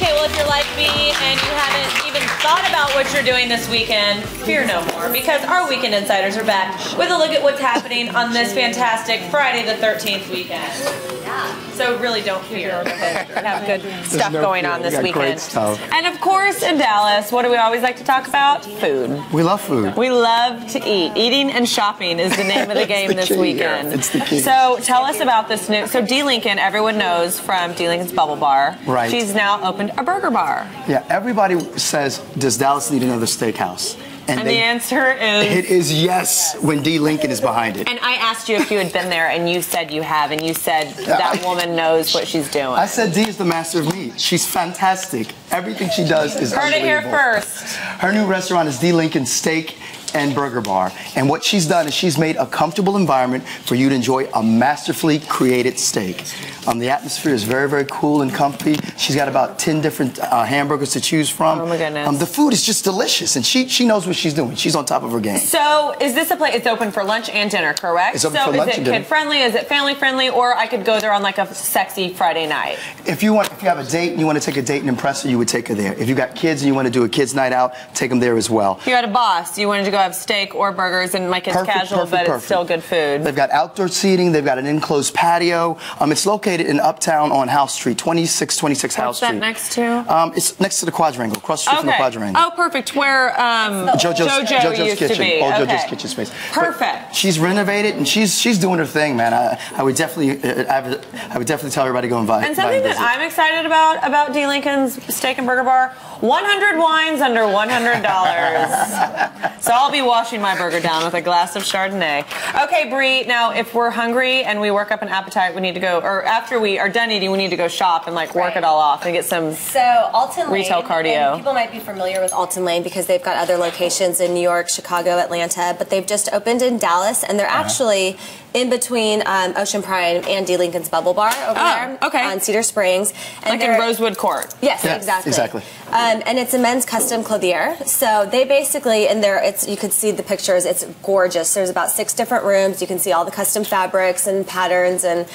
Okay, well, if you're like me and you haven't even thought about what you're doing this weekend, fear no more because our Weekend Insiders are back with a look at what's happening on this fantastic Friday the 13th weekend. So really don't fear. Have good stuff no going fear. on We this great weekend. And of course, in Dallas, what do we always like to talk about? Food. We love food. We love to eat. Eating and shopping is the name of the game the this key, yeah. weekend. It's the key. So tell us about this new. So Dee Lincoln, everyone knows from Dee Lincoln's Bubble Bar. Right. She's now opened a burger bar, Yeah, everybody says, does Dallas need another steakhouse? And the answer is. it is yes when Dee Lincoln is behind it. and I asked you if you had been there, and you said you have, and you said that woman knows what she's doing. I said D is the master of meat. She's fantastic. Everything she does is Heard it here first. Her new restaurant is Dee Lincoln Steak and Burger Bar. And what she's done is she's made a comfortable environment for you to enjoy a masterfully created steak. Um, the atmosphere is very, very cool and comfy. She's got about 10 different uh, hamburgers to choose from. Oh, my goodness. Um, the food is just delicious, and she, she knows what she's doing. She's on top of her game. So, is this a place? It's open for lunch and dinner, correct? It's open so, for lunch is it kid friendly? Is it family friendly? Or I could go there on like a sexy Friday night. If you want, if you have a date and you want to take a date and impress her, you would take her there. If you got kids and you want to do a kids' night out, take them there as well. If you had a boss, you wanted to go have steak or burgers, and like it's Perfect, casual, perfect, but it's still good food. They've got outdoor seating. They've got an enclosed patio. Um, it's located in Uptown on Howell Street, 2626 Howell that Street. next to? Um, it's next to the Quadrangle, across the street from the Quadrangle. Oh, perfect. Where um, JoJo's, JoJo JoJo's kitchen, to old okay. JoJo's kitchen space. But Perfect. she's renovated and she's she's doing her thing, man. I, I would definitely uh, I would, I would definitely tell everybody to go invite. And something that I'm excited about about Dee Lincoln's Steak and Burger Bar: 100 wines under 100 dollars. so I'll be washing my burger down with a glass of Chardonnay. Okay, Bri. Now, if we're hungry and we work up an appetite, we need to go, or after we are done eating, we need to go shop and like work Right. it all off and get some. So Alton Retail Lane, cardio. and people might be familiar with Alton Lane because they've got other locations in New York, Chicago, Atlanta, but they've just opened in Dallas, and they're Uh-huh. actually in between um, Ocean Prime and Dee Lincoln's Bubble Bar over Oh, there okay. on Cedar Springs. And Like in Rosewood Court. Yes, Yeah, exactly. exactly. Um, and it's a men's custom clothier. So they basically, in there, it's you could see the pictures. It's gorgeous. There's about six different rooms. You can see all the custom fabrics and patterns, and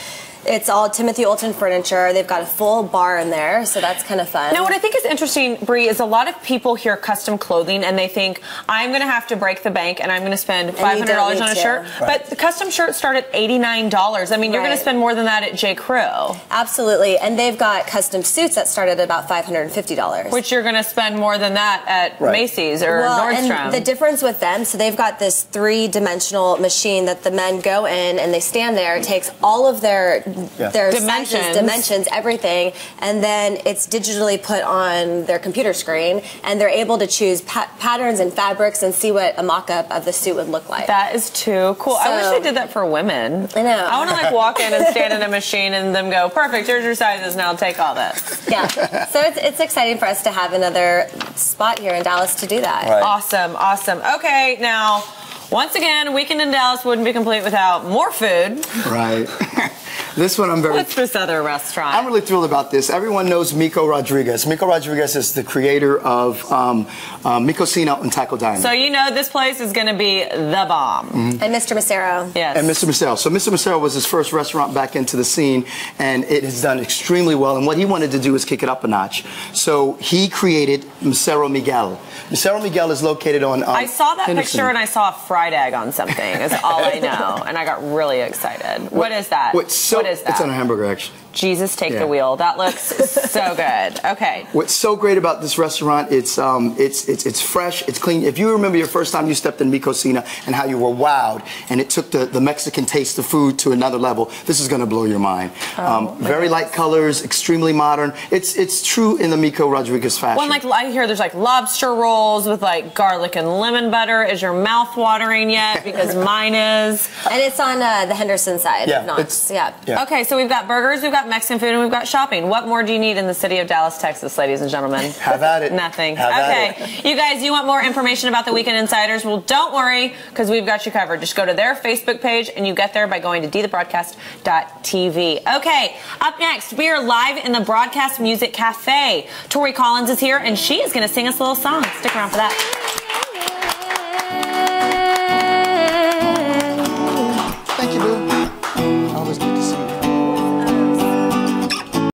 it's all Timothy Oulton furniture. They've got a full bar in there, so that's kind of fun. Now, what I think is interesting, Bri, is a lot of people hear custom clothing and they think I'm going to have to break the bank and I'm going to spend $500 on a to. shirt. But the custom shirts start at $89. I mean, you're going to spend more than that at J. Crew, Absolutely, and they've got custom suits that start at about five hundred and fifty dollars. which you're going to spend more than that at Right. Macy's or well, Nordstrom. and the difference with them, so they've got this three-dimensional machine that the men go in and they stand there. It takes all of their Yeah. their Dimensions. sizes, dimensions, everything, and then it's digitally put on their computer screen, and they're able to choose pa- patterns and fabrics and see what a mock-up of the suit would look like. that is too cool. I wish So- they did that for women. I know. I want to like walk in and stand in a machine and them go, perfect, here's your sizes, now take all this. yeah, so it's, it's exciting for us to have another spot here in Dallas to do that. Right. Awesome, awesome. Okay, now, once again, Weekend in Dallas wouldn't be complete without more food. Right. this one I'm very What's this other restaurant? I'm really thrilled about this. Everyone knows Mico Rodriguez. Mico Rodriguez is the creator of um, um, Mi Cocina and Taco Diner. so you know this place is going to be the bomb. Mm-hmm. And Mr. Mesero. Yes. and Mr. Mesero. So Mr. Mesero was his first restaurant back into the scene, and it has done extremely well. And what he wanted to do is kick it up a notch. So he created Mesero Miguel. Mesero Miguel is located on. Um, I saw that Henderson. picture and I saw a fried egg on something. Is all I know, and I got really excited. what is that? What's so, what is that? It's on a hamburger, actually. Jesus, take Yeah. the wheel. That looks so good. Okay. What's so great about this restaurant? It's um, it's it's it's fresh. It's clean. If you remember your first time you stepped in Mi Cocina and how you were wowed, and it took the, the Mexican taste of food to another level, this is going to blow your mind. Oh, um, very light colors, extremely modern. It's it's true in the Mico Rodriguez fashion. One like I hear there's like lobster rolls with like garlic and lemon butter. Is your mouth watering yet? Because mine is. And it's on uh, the Henderson side Yeah, of Knox. it's- Yeah. Yeah. Okay, so we've got burgers, we've got Mexican food, and we've got shopping. What more do you need in the city of Dallas, Texas, ladies and gentlemen? Have at it. Nothing. Have okay, you guys, you want more information about the Weekend Insiders? Well, don't worry, because we've got you covered. Just go to their Facebook page, and you get there by going to dthebroadcast.tv. Okay, up next, we are live in the Broadcast Music Cafe. Tori Collins is here, and she is going to sing us a little song. Stick around for that.